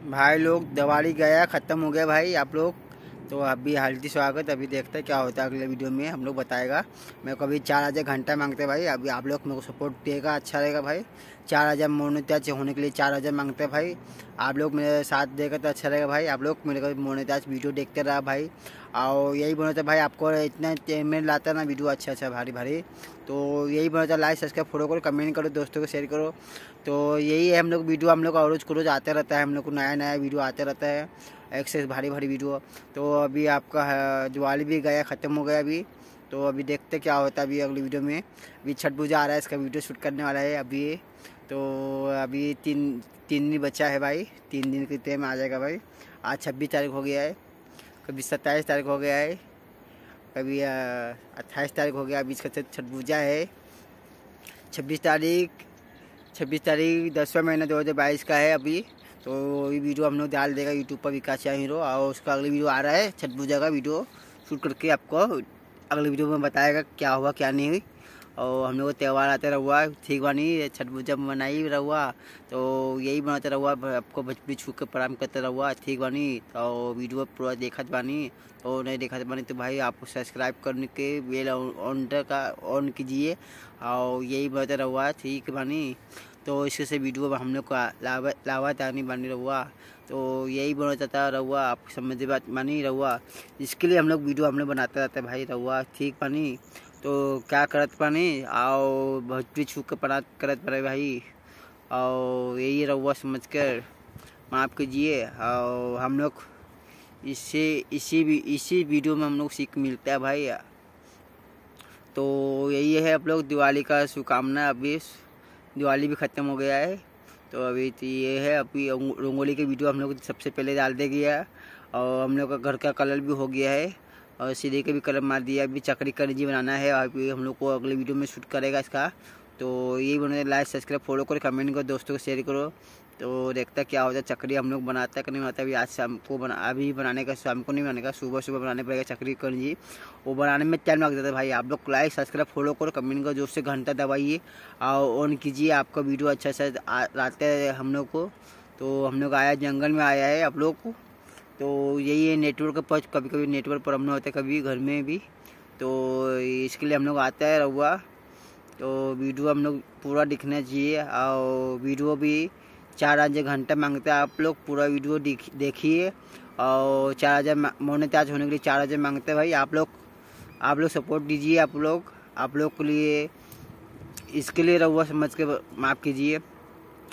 भाई लोग दिवाली गया ख़त्म हो गया भाई आप लोग। तो अभी हालती स्वागत अभी देखते हैं क्या होता है अगले वीडियो में, हम लोग बताएगा। मेरे को अभी चार हज़ार घंटा मांगते भाई, अभी आप लोग मेरे को सपोर्ट देगा अच्छा रहेगा भाई। चार हज़ार मोनिटाइज होने के लिए चार हज़ार मांगते भाई। आप लोग मेरे साथ देगा तो अच्छा रहेगा भाई, आप लोग मेरे को मोनिटाइज वीडियो देखते रहा भाई। और यही बोलते थे भाई, आपको इतना पेमेंट लाता ना वीडियो अच्छा अच्छा भारी भारी। तो यही बोलता लाइक सब्सक्राइब फॉलो करो कमेंट करो, दोस्तों को शेयर करो। तो यही है, हम लोग वीडियो हम लोग का रोज़ को रोज़ आते रहता है, हम लोग को नया नया वीडियो आते रहता है। एक्सेस भारी भारी वीडियो तो अभी आपका दिवाली भी गया, ख़त्म हो गया अभी। तो अभी देखते क्या होता है अभी अगली वीडियो में। अभी छठ पूजा आ रहा है, इसका वीडियो शूट करने वाला है अभी। तो अभी तीन तीन दिन बचा है भाई। तीन दिन के टाइम आ जाएगा भाई। आज छब्बीस तारीख हो गया है। कभी सत्ताईस तारीख हो गया है। कभी अट्ठाईस तारीख हो गया अभी इसका छठ पूजा है। छब्बीस तारीख छब्बीस तारीख दसवा महीना दो हज़ार बाईस का है अभी। तो ये वीडियो हम लोग डाल देगा यूट्यूब पर विकास या हीरो, और उसका अगली वीडियो आ रहा है, छठ पूजा का वीडियो। शूट करके आपको अगले वीडियो में बताएगा क्या हुआ, क्या नहीं हुई। और हम लोग त्यौहार आते रहुआ, ठीक बानी छठ पूजा मनाई रहुआ। तो यही बनाते रहुआ, आपको बचपन छू के प्रणाम करते रहुआ, ठीक बानी और वीडियो पूरा देखा बानी और नहीं देखा बानी तो भाई आपको सब्सक्राइब करने के बेल ऑन का ऑन कीजिए। और यही बनाते रहुआ, ठीक बानी तो इसके से वीडियो हम लोग का लावा लावा तानी बनी रहुआ। तो यही बना चाहता रहुआ, आप समझ बात मानी रहुआ। इसके लिए हम लोग वीडियो हम लोग बनाते रहते भाई रहुआ। ठीक पानी तो क्या करत पानी आओ भोजपुरी छू के पढ़ा करत पड़े भाई। और यही रहुआ समझ कर माफ़ कीजिए। और हम लोग इससे इसी भी, इसी वीडियो में हम लोग सीख मिलता है भाई। तो यही है आप लोग, दिवाली का शुभकामना अभी। दिवाली भी ख़त्म हो गया है। तो अभी तो ये है, अभी रंगोली की वीडियो हम लोग सबसे पहले डाल दे गया और हम लोग का घर का कलर भी हो गया है। और सीधे के भी कलर मार दिया अभी चकरी जी बनाना है। अभी हम लोग को अगले वीडियो में शूट करेगा इसका। तो यही बनाए लाइक, सब्सक्राइब, फॉलो करो, कमेंट करो, दोस्तों को शेयर करो। तो देखता क्या होता है। चक्री हम लोग बनाते हैं कि नहीं बनाते। अभी आज शाम को बना, अभी बनाने का, शाम को नहीं बनाने का, सुबह सुबह बनाने पड़ेगा चक्री कर जी। वो बनाने में टाइम लग जाता है भाई। आप लोग लाइक सब्सक्राइब फॉलो करो कमेंट करो, ज़ोर से घंटा दबाइए। और ऑन कीजिए आपका वीडियो अच्छा से। आते हैं हम लोग को। तो हम लोग आया, जंगल में आया है आप लोग को। तो यही है नेटवर्क पर कभी कभी नेटवर्क प्रॉब्लम होता है कभी घर में भी। तो इसके लिए हम लोग आता है रहुआ। तो वीडियो हम लोग पूरा दिखना चाहिए। और वीडियो भी चार हज़ार घंटा मांगते हैं। आप लोग पूरा वीडियो देखिए और चार हज़ार मोनेटाइज होने के लिए चार हज़ार मांगते हैं भाई। आप लोग आप लोग सपोर्ट दीजिए आप लोग। आप लोग के लिए, इसके लिए रहुआ समझ के माफ़ कीजिए।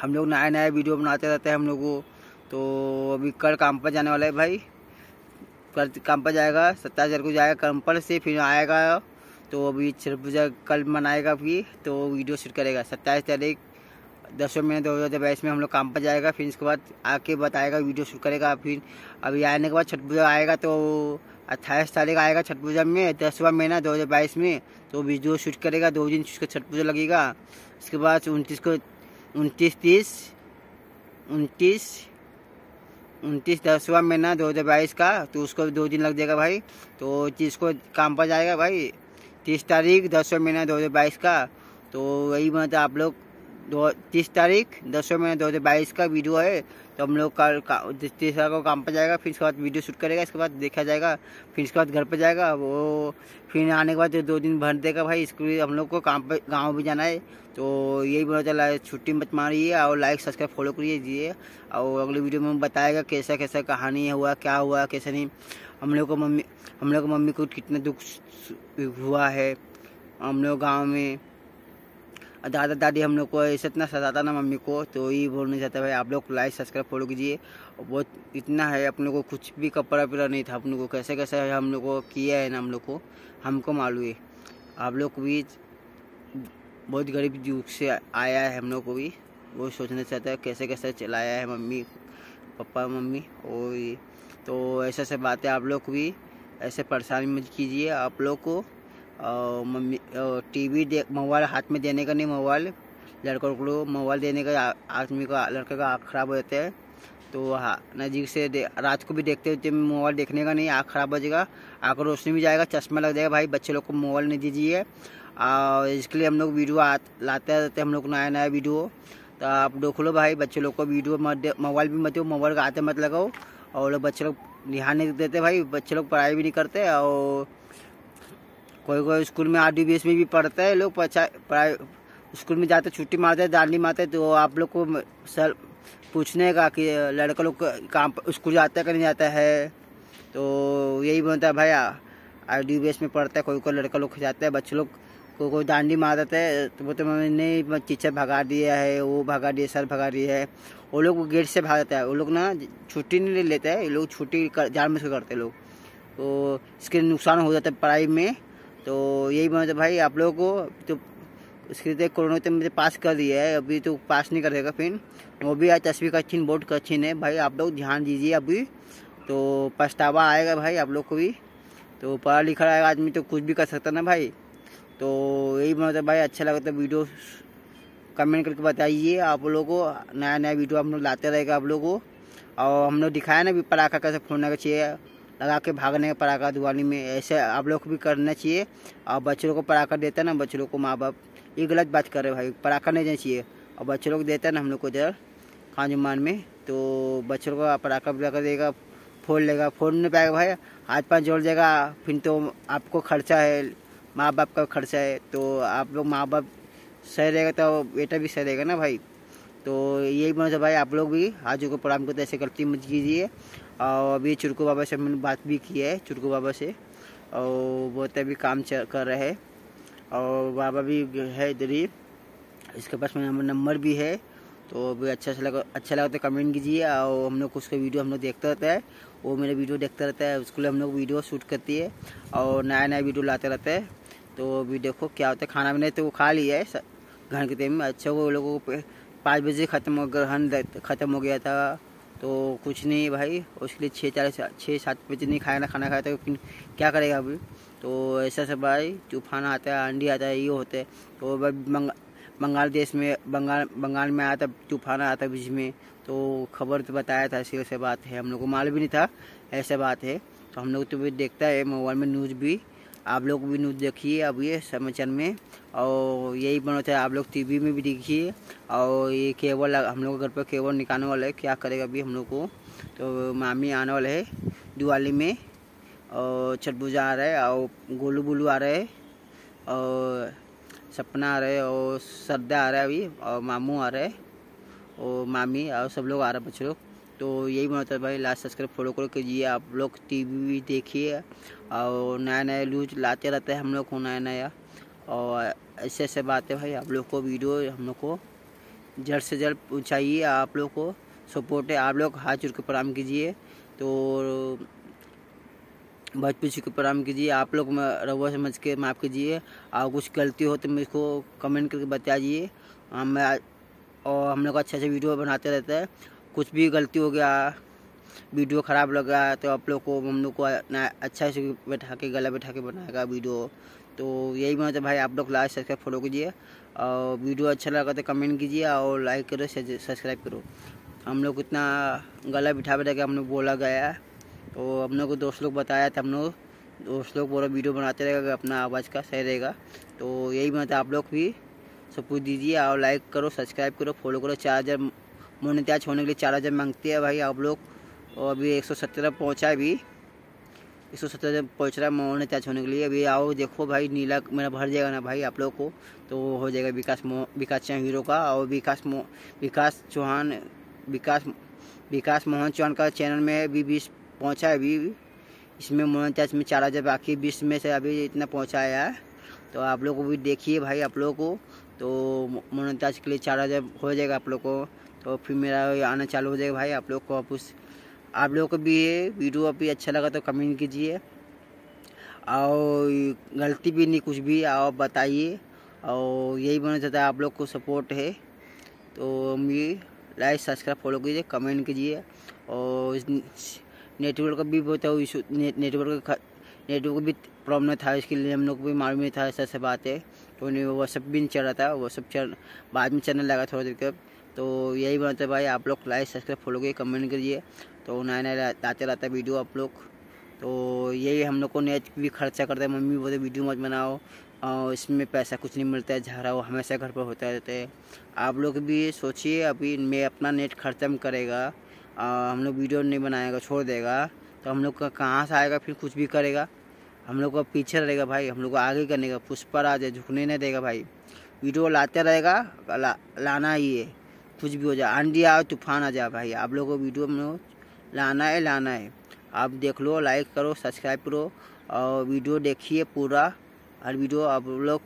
हम लोग नया नया वीडियो बनाते रहते हैं हम लोग को। तो अभी कल काम पर जाने वाला है भाई। कल काम पर जाएगा, सत्ताईस हज़ार को जाएगा काम पर से, फिर आएगा। तो अभी छठ पूजा कल मनाएगा फिर तो वीडियो शूट करेगा। सत्ताईस तारीख दसवें महीने दो हज़ार बाईस में हम लोग काम पर जाएगा, फिर इसके बाद आके बताएगा, वीडियो शूट करेगा, फिर अभी आने के बाद छठ पूजा आएगा तो अट्ठाईस तारीख आएगा छठ पूजा में, दसवा महीना दो हज़ार बाईस में तो वीडियो शूट करेगा, दो दिन उसका छठ पूजा लगेगा। उसके बाद उनतीस को, उनतीस तीस, उनतीस उनतीस दसवा महीना दो हज़ार बाईस का तो उसको दो दिन लग जाएगा भाई। तो जिसको काम पर जाएगा भाई। तीस तारीख दसवा महीना दो हज़ार बाईस का तो वही मतलब आप लोग दो, तीस तारीख दसवें महीने दो हज़ार बाईस का वीडियो है तो हम लोग कल तीस तारीख को काम पर जाएगा, फिर इसके बाद वीडियो शूट करेगा, इसके बाद देखा जाएगा, फिर इसके बाद घर पर जाएगा, वो फिर आने के बाद दो दिन भर देगा भाई, इसके हम लोग को काम पर, गाँव भी जाना है तो यही बोला चला है छुट्टी मत मारिए, और लाइक सब्सक्राइब फॉलो करिए, और अगले वीडियो में बताएगा कैसा कैसा कहानी हुआ, क्या हुआ, कैसा नहीं। हम लोग को मम्मी, हम लोग मम्मी को कितना दुख हुआ है, हम लोग गाँव में। दादा दादी हम लोग को ऐसे इतना सजाता ना मम्मी को तो ये बोलना चाहता भाई, आप लोग लाइक सब्सक्राइब फॉलो कीजिए। बहुत इतना है अपने को कुछ भी कपड़ा वपड़ा नहीं था अपने को कैसे कैसे हम लोग को किया है ना हम लोग को, हमको मालूम है। आप लोग भी बहुत गरीब युग से आया है, हम लोग को भी। वो सोचना चाहता है कैसे कैसे चलाया है मम्मी, पापा, मम्मी, और तो ऐसे ऐसे बातें आप लोग भी, ऐसे परेशानी मत कीजिए, आप लोग को मम्मी टीवी दे, मोबाइल हाथ में देने का नहीं, मोबाइल, लड़कों को मोबाइल देने का, आदमी का, लड़के का आँख खराब हो जाता है। तो हाँ नज़दीक से रात को भी देखते हुए मोबाइल देखने का नहीं, आँख खराब हो जाएगा, आँख रोशनी भी जाएगा, चश्मा लग जाएगा, भाई बच्चे लोग को मोबाइल नहीं दीजिए। और इसके लिए हम लोग वीडियो लाते रहते हम लोग नया नया वीडियो। तो आप देख लो भाई, बच्चे लोग को वीडियो मत मोबाइल भी मत मोबाइल का आते मत लगाओ। और बच्चे लोग ध्यान नहीं देते भाई, बच्चे लोग पढ़ाई भी नहीं करते, और कोई कोई स्कूल में आर डी में भी पढ़ते हैं लोग स्कूल में जाते छुट्टी मारते हैं दांडी मारते तो आप लोग को सर पूछने का कि लड़का लोग काम स्कूल जाता है कि नहीं जाता है? तो यही बोलता है भाई आर डी में पढ़ता है कोई कोई लड़का लोग जाते हैं बच्चे लोग कोई कोई दांडी मार देते हैं तो बोलते मैंने टीचर भगा दिया है वो भगा दिया सर भगा दिया है। वो लोग गेट से भाग जाता है वो लोग ना छुट्टी नहीं लेते हैं ये लोग छुट्टी कर, जान में करते लोग। तो इसके नुकसान हो जाता है पढ़ाई में। तो यही बनता भाई, आप लोगों को तो उसके लिए कोरोना तो मुझे पास कर दिया है, अभी तो पास नहीं करेगा फिर। वो भी आज तस्वीर का अच्छी बोर्ड का अच्छी है। भाई, आप लोग ध्यान दीजिए अभी। तो पछतावा आएगा भाई आप लोग को भी। तो पढ़ा लिखा रहेगा, आदमी तो कुछ भी कर सकता ना भाई। तो यही मतलब भाई अच्छा लगा तो वीडियो। कमेंट करके बताइए आप लोगों को नया नया वीडियो हम लोग लाते रहेगा आप लोगों को। और हम लोग दिखाया ना भी पटाखा कैसे फोड़ने चाहिए। लगा के भागने का पटाखा दिवाली में ऐसे आप लोग भी करना चाहिए। और बच्चों को पटाखा देता ना, बच्चों को माँ बाप ये गलत बात कर रहे भाई। पटाखा नहीं देना चाहिए। और बच्चों लोग देते ना हम लोग को इधर खान में तो बच्चों को पटाखा पटाखा देगा, फोड़ लेगा। फोड़ नहीं पाएगा भाई, हाथ पाँच जोड़ देगा, फिर तो आपको खर्चा है माँ बाप का खर्चा है तो आप लोग माँ बाप सही रहेगा तो बेटा भी सही रहेगा ना भाई। तो यही बोलना भाई, आप लोग भी हाजू को प्रणाम करते ऐसे गलती मत कीजिए। और अभी चुरकू बाबा से मैंने बात भी की है, चुरकू बाबा से। और वो तो अभी काम कर रहे हैं। और बाबा भी है इधर ही। इसके पास मेरा नंबर भी है। तो अभी अच्छा से लगा अच्छा लगा तो कमेंट कीजिए। और हम लोग उसका वीडियो हम लोग देखते रहता है। वो मेरा वीडियो देखता रहता है। उसके लिए हम लोग वीडियो शूट करती है। और नया नया वीडियो लाते रहते हैं। तो अभी देखो क्या होता है। खाना बनाए तो वो खा लिया है। घर के टाइम में अच्छा वो लोगों को पाँच बजे ख़त्म हो ग्रहण ख़त्म हो गया था। तो कुछ नहीं भाई, उसके लिए छः, चार, छः, सात बजे नहीं खाया ना, खाना खाया था, फिर क्या करेगा अभी? तो ऐसा सब भाई, तूफ़ान आता है आंधी आता है, ये होते है। तो बंगाल देश में, बंगाल बंगाल में आया था, तूफ़ान आया था बीच में। तो खबर तो बताया था ऐसी ऐसे बात है, हम लोग को मालूम भी नहीं था, ऐसे बात है। तो हम लोग तो भी देखता है, मोबाइल में न्यूज़ भी। आप लोग भी न्यूज़ देखिए अब ये समाचार में, और यही बना था आप लोग टीवी में भी देखिए, और ये केबल हम लोग घर पर केबल निकालने वाले है, क्या करेगा अभी हम लोग को? तो मामी आने वाले है दिवाली में, और छठ पूजा आ रहा है, और गोलू बोलू आ रहे है, और सपना आ रहे है, और श्रद्धा आ रहा है अभी, और मामू आ रहे है, और मामी, और सब लोग आ रहे हैं बच्चे लोग। तो यही बनता है भाई लास्ट सब्सक्राइब फॉलो करो कीजिए आप लोग टीवी भी देखिए और नया नया न्यूज़ लाते रहते हैं हम लोग को, नया नया। और ऐसे ऐसे बातें भाई, आप लोग को वीडियो हम लोग को जल्द से जल्द पहुँचाइए, आप लोग को सपोर्ट है। आप लोग हाथ जुड़ के प्रणाम कीजिए। तो बचपन से प्रणाम कीजिए। आप लोग रवा समझ के माफ़ कीजिए। और कुछ गलती हो तो मुझको कमेंट करके बता बताइए मैं और हम लोग अच्छा अच्छा वीडियो बनाते रहते हैं। कुछ भी गलती हो गया, वीडियो ख़राब लगा तो आप लोग को, हम लोग को अच्छा से बैठा के, गला बैठा के बनाएगा वीडियो। तो यही मतलब भाई, आप लोग लाइक, सब्सक्राइब फॉलो कीजिए। और वीडियो अच्छा लगा तो कमेंट कीजिए और लाइक करो, सब्सक्राइब करो। हम लोग इतना गला बिठा बैठा के हम लोग बोला गया तो हम लोग को दोस्त लोग बताया था, हम लोग दोस्त लोग पूरा वीडियो बनाते रहेगा अपना आवाज़ का सही रहेगा। तो यही मतलब आप लोग भी सपोर्ट दीजिए और लाइक करो, सब्सक्राइब करो फॉलो करो, चार हज़ार मोनिटाइज होने के लिए चार हज़ार मांगते हैं भाई आप लोग। और अभी एक सौ सत्रह पहुँचा है अभी। एक सौ सत्रह पहुँच रहा है मोनिटाइज होने के लिए। अभी आओ, देखो भाई, नीला मेरा भर जाएगा ना भाई आप लोग को। तो हो जाएगा विकास मो, विकास चौहान हीरो का। और विकास मो, विकास चौहान, विकास विकास मोहन चौहान का चैनल में भी बीस पहुँचा है अभी। इसमें मोनेटाइज में चार हज़ार बाकी बीस में से अभी इतना पहुँचाया है तो आप लोग को भी देखिए भाई आप लोगों को। तो मोनेटाइज के लिए चार हज़ार हो जाएगा आप लोग को। तो फिर मेरा आना चालू हो जाएगा भाई, आप लोग को आप उस आप लोगों को भी ये वीडियो अभी अच्छा लगा तो कमेंट कीजिए। और गलती भी नहीं, कुछ भी, आप बताइए। और यही बनना चाहता है, आप लोग को सपोर्ट है। तो ये लाइक सब्सक्राइब फॉलो कीजिए कमेंट कीजिए। और नेटवर्क का भी बहुत इशू नेटवर्क का नेटवर्क भी प्रॉब्लम था, इसके लिए हम लोग को भी मालूम नहीं था, ऐसा ऐसा बात है। तो वो सब भी नहीं चल रहा था वो सब चल, बाद में चलने लगा थोड़ा देर के तो यही बनाते भाई आप लोग लाइक सब्सक्राइब फॉलो करिए कमेंट करिए। तो नया नया रहता है वीडियो आप लोग। तो यही हम लोग को नेट भी खर्चा करता है। मम्मी बोलते वीडियो मत बनाओ। और इसमें पैसा कुछ नहीं मिलता है झगड़ा वो हमेशा घर पर होता रहता है। आप लोग भी सोचिए अभी मैं अपना नेट खत्म करेगा हम लोग वीडियो नहीं बनाएगा छोड़ देगा। तो हम लोग का कहाँ से आएगा फिर कुछ भी करेगा। हम लोग का पीछे रहेगा भाई हम लोग को आगे करने का पुष्पर आ जाए झुकने नहीं देगा भाई। वीडियो लाते रहेगा ला, लाना ही है। कुछ भी हो जाए। आंधी आओ, तूफ़ान आ जाए भाई। आप लोगों को वीडियो में लाना है लाना है। आप देख लो लाइक करो सब्सक्राइब करो और वीडियो देखिए पूरा। हर वीडियो आप लोग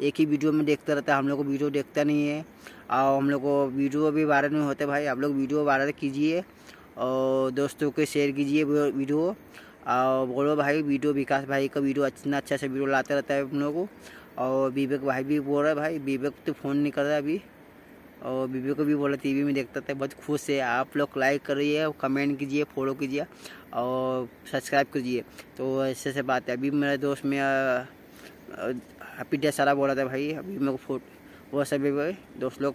एक ही वीडियो में देखते रहता है। हम लोग को वीडियो देखता नहीं है। और हम लोग को वीडियो भी वायरल नहीं होते भाई। आप लोग वीडियो वायरल कीजिए और दोस्तों के शेयर कीजिए वीडियो। और बोलो भाई, वीडियो विकास भाई का वीडियो इतना अच्छा से वीडियो लाते रहता है हम लोग को। और विवेक भाई भी बोल रहा भाई, विवेक तो फ़ोन नहीं कर रहा है अभी। और बीबी को भी बोला टीवी में देखता था बहुत खुश है आप लोग लाइक करिए कमेंट कीजिए फॉलो कीजिए और सब्सक्राइब कीजिए तो ऐसे से बात है अभी मेरे दोस्त में हैप्पी डे सारा बोला था भाई अभी मेरे को फ़ोटो वो सभी दोस्त लोग